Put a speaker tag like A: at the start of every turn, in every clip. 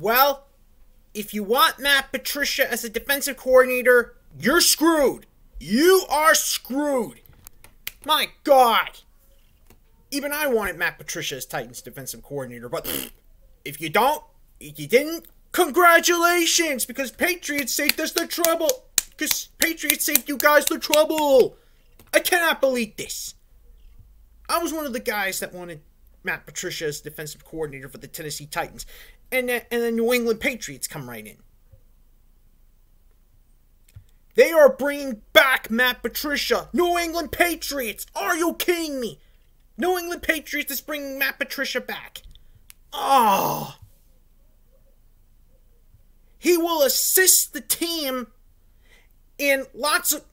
A: Well, if you want Matt Patricia as a defensive coordinator, you're screwed. You are screwed. My God. Even I wanted Matt Patricia as Titans defensive coordinator, but if you don't, if you didn't, congratulations, because Patriots saved us the trouble. Because Patriots saved you guys the trouble. I cannot believe this. I was one of the guys that wanted Matt Patricia as defensive coordinator for the Tennessee Titans, and then, and the New England Patriots come right in. They are bringing back Matt Patricia. New England Patriots. Are you kidding me? New England Patriots is bringing Matt Patricia back. Oh. He will assist the team in lots of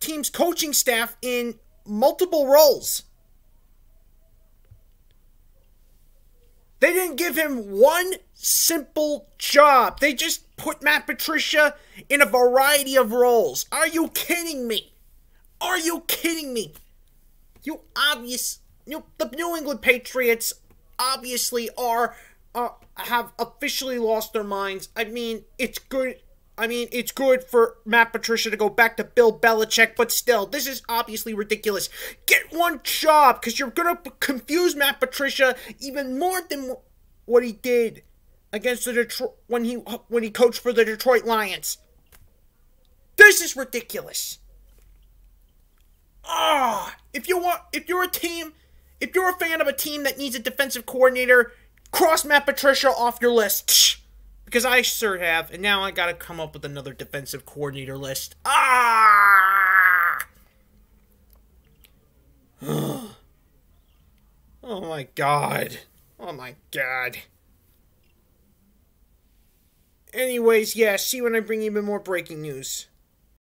A: teams' coaching staff in multiple roles. They didn't give him one simple job. They just put Matt Patricia in a variety of roles. Are you kidding me? Are you kidding me? You obvious you the New England Patriots obviously are uh, have officially lost their minds. I mean, it's good I mean, it's good for Matt Patricia to go back to Bill Belichick, but still, this is obviously ridiculous. Get one job, because you're going to confuse Matt Patricia even more than what he did against the Detroit when he when he coached for the Detroit Lions. This is ridiculous. Ah, oh, if you want, if you're a team, if you're a fan of a team that needs a defensive coordinator, cross Matt Patricia off your list. Because I sure have, and now I gotta come up with another defensive coordinator list. Ah! oh my god. Oh my god. Anyways, yeah, see when I bring even more breaking news.